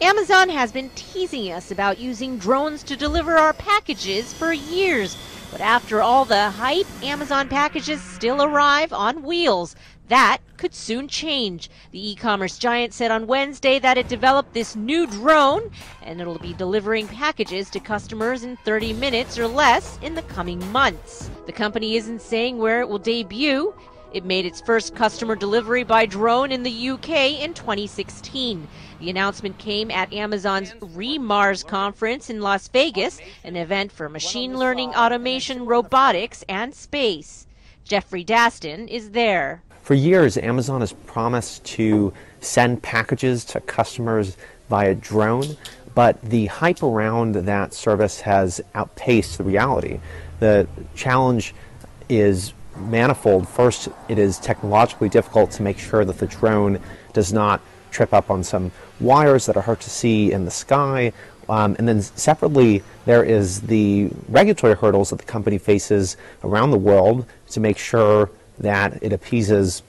Amazon has been teasing us about using drones to deliver our packages for years. But after all the hype, Amazon packages still arrive on wheels. That could soon change. The e commerce giant said on Wednesday that it developed this new drone and it'll be delivering packages to customers in 30 minutes or less in the coming months. The company isn't saying where it will debut. It made its first customer delivery by drone in the UK in 2016. The announcement came at Amazon's re:MARS conference in Las Vegas, an event for machine learning, automation, robotics, and space. Jeffrey Dastin is there. For years, Amazon has promised to send packages to customers via drone, but the hype around that service has outpaced the reality. The challenge is manifold. First, it is technologically difficult to make sure that the drone does not trip up on some wires that are hard to see in the sky. Um, and then separately, there is the regulatory hurdles that the company faces around the world to make sure that it appeases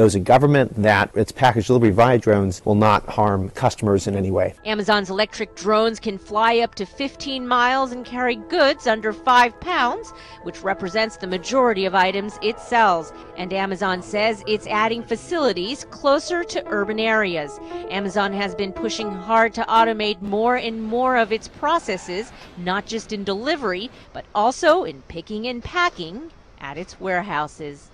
those in government that its package delivery via drones will not harm customers in any way. Amazon's electric drones can fly up to 15 miles and carry goods under 5 pounds, which represents the majority of items it sells. And Amazon says it's adding facilities closer to urban areas. Amazon has been pushing hard to automate more and more of its processes, not just in delivery, but also in picking and packing at its warehouses.